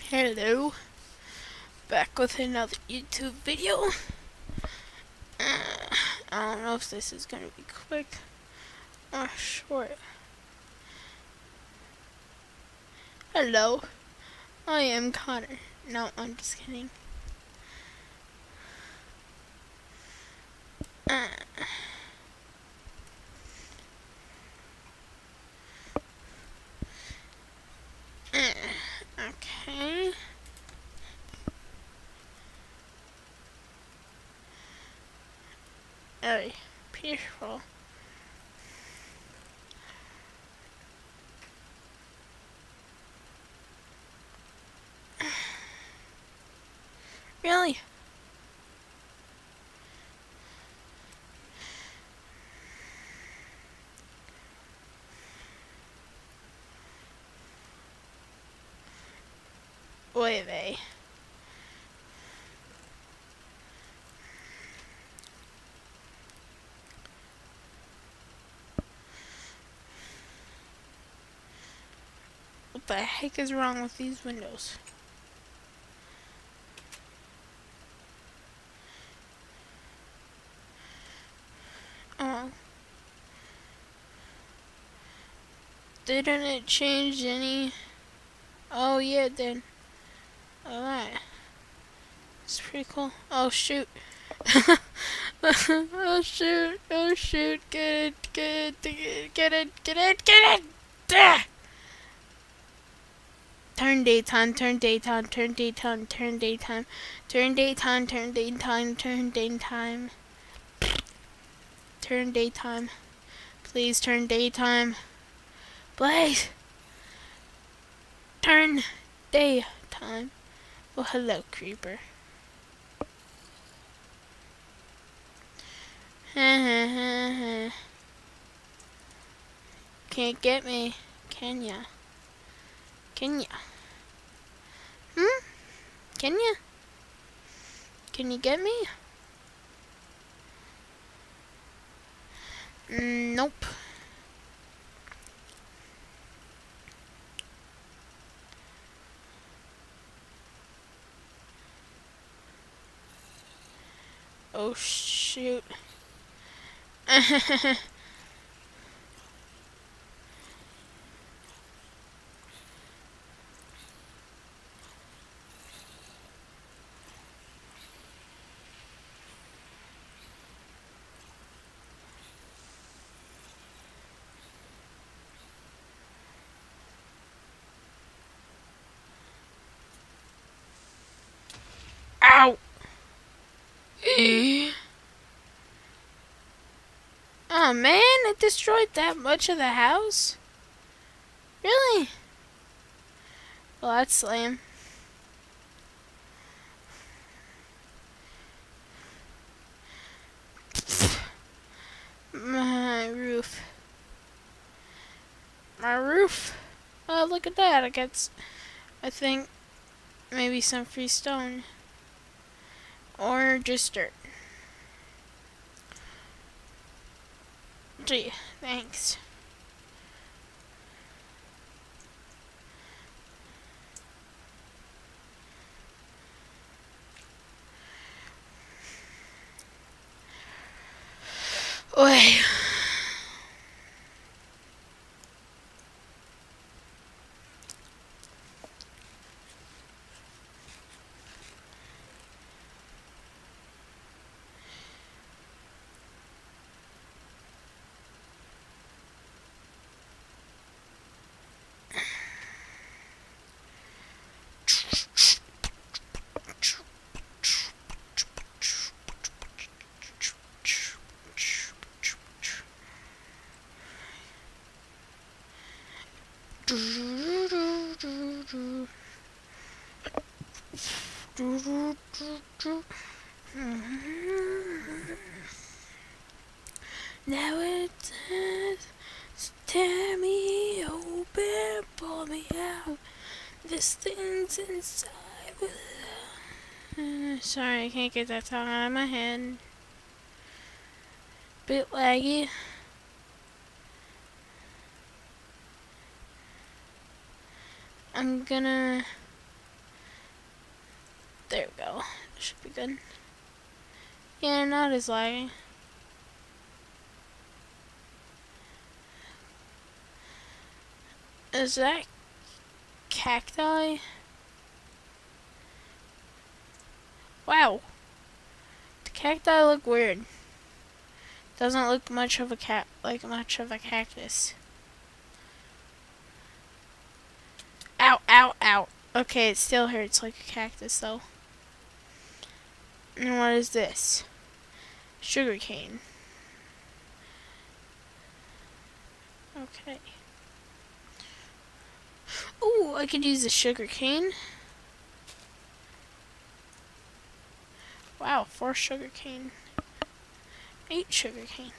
Hello, back with another YouTube video. Uh, I don't know if this is gonna be quick or short. Hello, I am Connor. No, I'm just kidding. Uh, uh, okay. Very peaceful. Really? Wait, What the heck is wrong with these windows? Oh. Didn't it change any? Oh yeah, it did. Alright. It's pretty cool. Oh shoot. oh shoot. Oh shoot. Get it. Get it. Get it. Get it. Get it. Get it. Ah! Turn daytime, turn daytime, turn daytime, turn daytime, turn daytime, turn daytime, turn daytime. Turn daytime. Please turn daytime. Please. Turn daytime. Well, hello, creeper. Can't get me, can ya? Can ya? Hmm? Can you? Can you get me? Mm, nope. Oh shoot. Ow! Oh man, it destroyed that much of the house? Really? Well, that's lame. My roof. My roof. Oh, look at that. I got, I think, maybe some free stone. Or just dirt. Gee, thanks. Oi. Now it's tear me open, pull me out. This thing's inside. Uh, sorry, I can't get that song out of my head. Bit laggy. I'm gonna There we go. Should be good. Yeah, not as laggy. Is that cacti? Wow. The cacti look weird. Doesn't look much of a cat like much of a cactus. Ow, ow, ow. Okay, it still hurts like a cactus though. And what is this? Sugar cane. Okay. Ooh, I could use the sugar cane. Wow, four sugar cane. Eight sugar cane.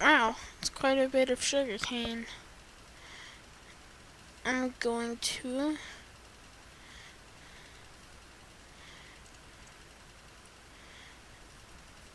Wow, it's quite a bit of sugar cane. I'm going to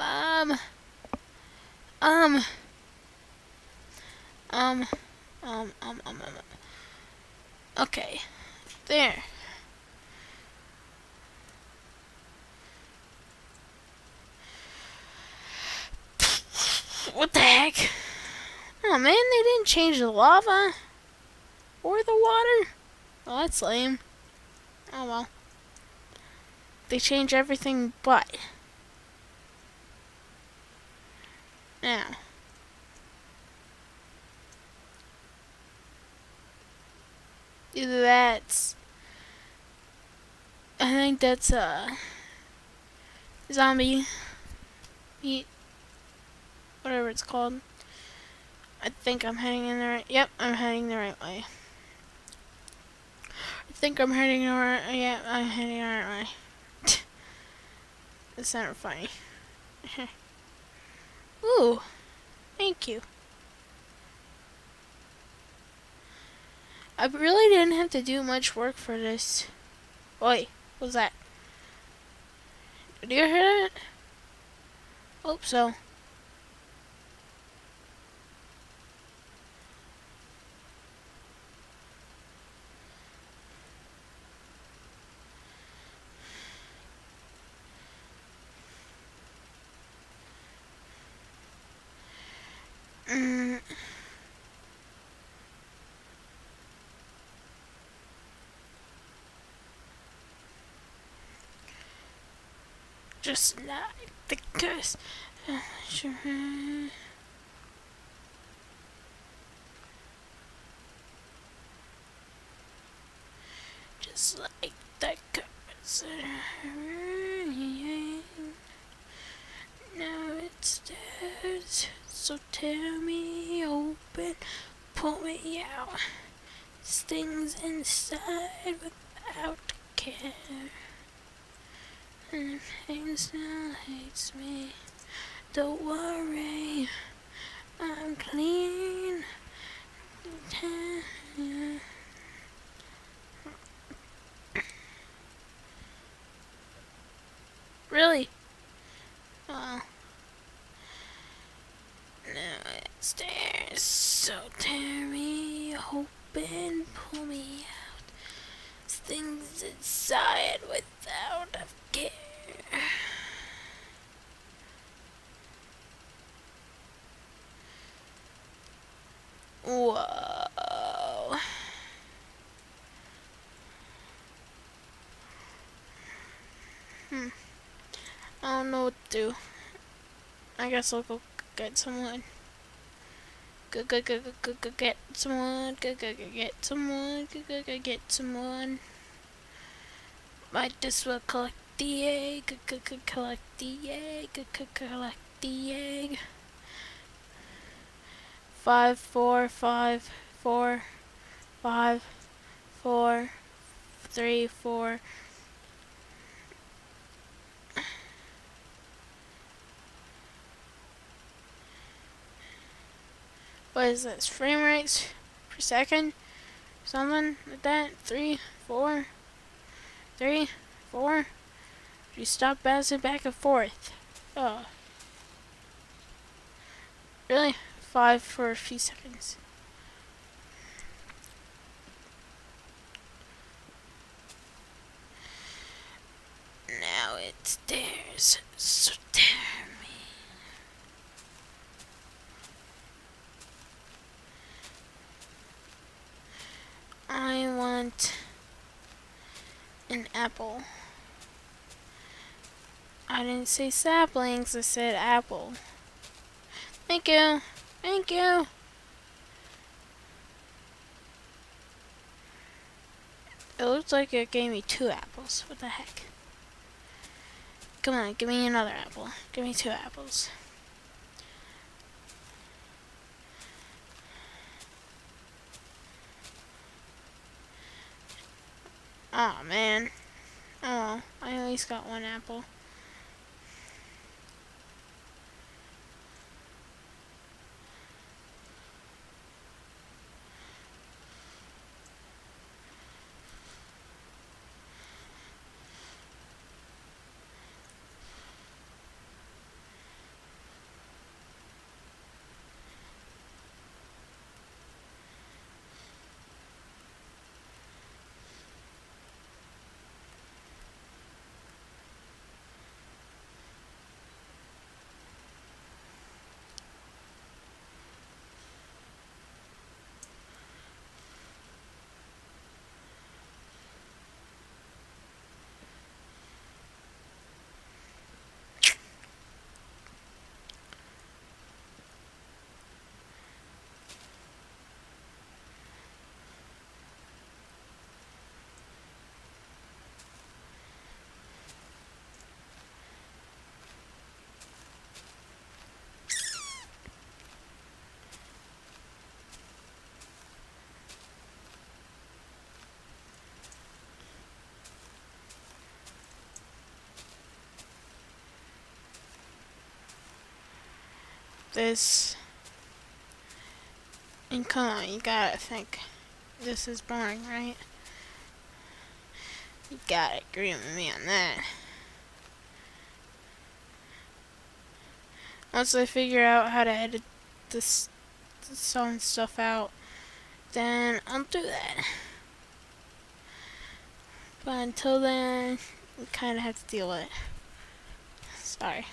Um, um, um, okay, there. What the heck? Oh man, they didn't change the lava or the water. Oh, that's lame. Oh well. They change everything but. Now. That's. I think that's a zombie meat, whatever it's called. I think I'm heading in the right. Yep, I'm heading the right way. I think I'm heading the right. Yeah, I'm heading the right way. That's not funny. Ooh, thank you. I really didn't have to do much work for this. Oi, what was that? Did you hear that? Hope so. Just like the curse. Just like the curse. Now it's dead. So tear me open, pull me out. Stings inside without care. And still hates me. Don't worry, I'm clean. Really? Oh. Now it's there, so tear me open, pull me inside without a care. Whoa. Hmm. I don't know what to do. I guess I'll go get someone. Go, go, go, go, go, go get someone. Go, go, go, get someone. Go, go, go, get some wood. Might just well collect the egg, collect the egg, collect the egg. Five, four, five, four, five, four, three, four. What is this? Frame rates per second? Something like that? Three, four, three, four. You stop bouncing back and forth. Oh. Really? Five for a few seconds. Now it's theirs. So dare me. I want an apple. I didn't say saplings, I said apple. Thank you. Thank you. It looks like it gave me two apples. What the heck? Come on, give me another apple. Give me two apples. Oh, man. Oh, I at least got one apple. This. And come on, you gotta think this is boring, right? You gotta agree with me on that. Once I figure out how to edit this, this song stuff out, then I'll do that. But until then, you kind of have to deal with it. Sorry.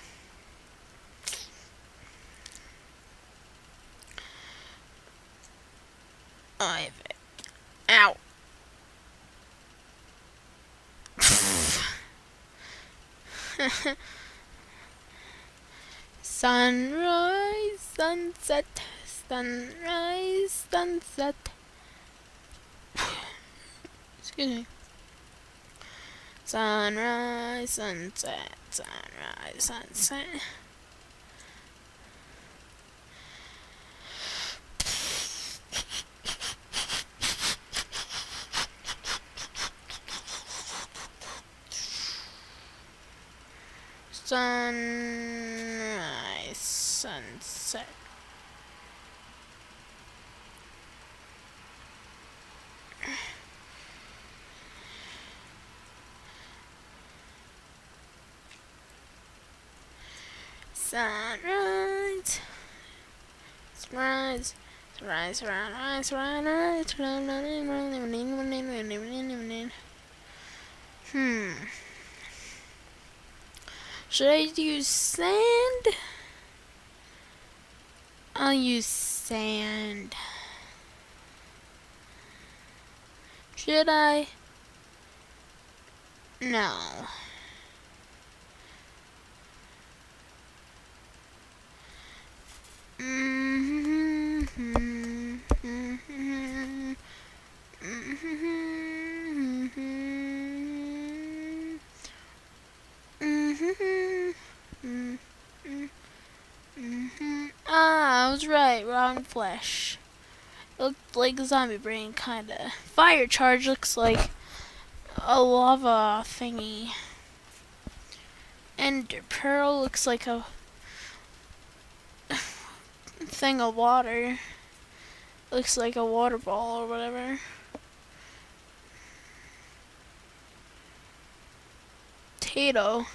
I've Ow. Sunrise, sunset, sunrise, sunset. Excuse me. Sunrise, sunset, sunrise, sunset. Sunrise, sunset. Sunrise, sunrise, sunrise, sunrise, sunrise, sunrise, Hmm. Should I use sand? I'll use sand. Should I? No. Mm -hmm. Mm -hmm. was flesh. It looked like a zombie brain, kinda. Fire charge looks like a lava thingy. Ender pearl looks like a thing of water. Looks like a water ball or whatever. Potato.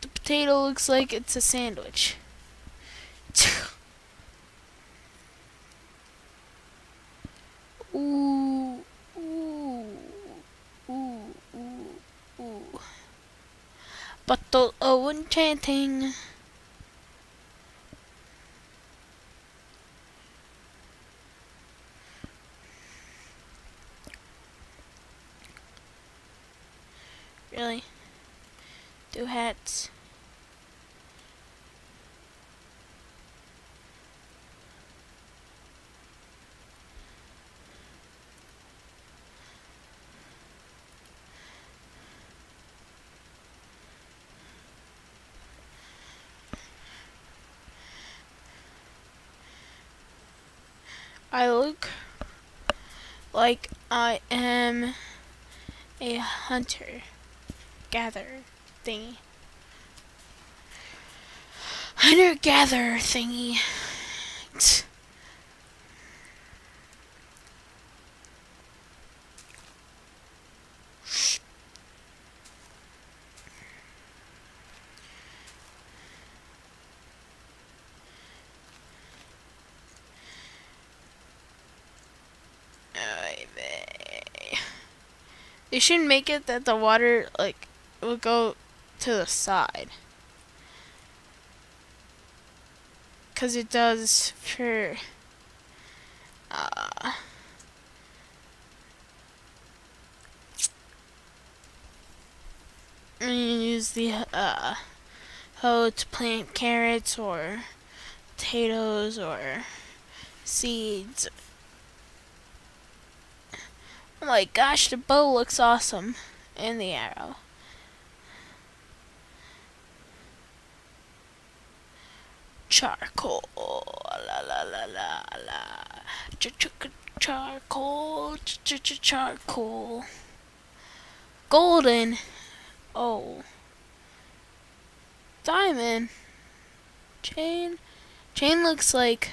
The potato looks like it's a sandwich. Ooh, ooh, ooh, ooh, ooh. Bottle of enchanting. Really? Do hats. I look like I am a hunter gatherer thingy. Hunter gatherer thingy. They should make it that the water like will go to the side. Cause it does for uh you use the uh hoe to plant carrots or potatoes or seeds Oh my gosh, the bow looks awesome. And the arrow. Charcoal. La la la la la. Ch ch charcoal. Ch ch ch charcoal. Golden. Oh. Diamond. Chain. Chain looks like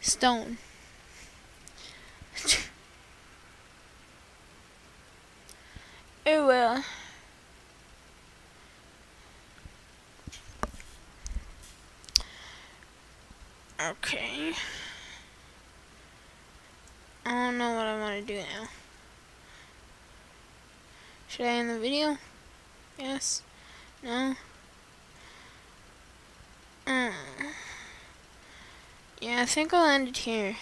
stone. Oh well. Okay. I don't know what I want to do now. Should I end the video? Yes? No? Uh, yeah, I think I'll end it here.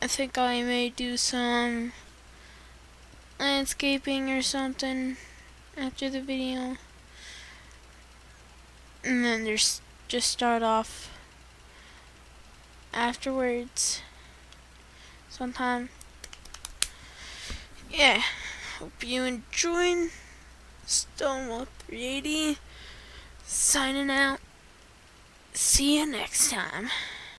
I think I may do some landscaping or something after the video. And then there's just start off afterwards sometime. Yeah, hope you enjoyed Stonewall 380 signing out. See you next time.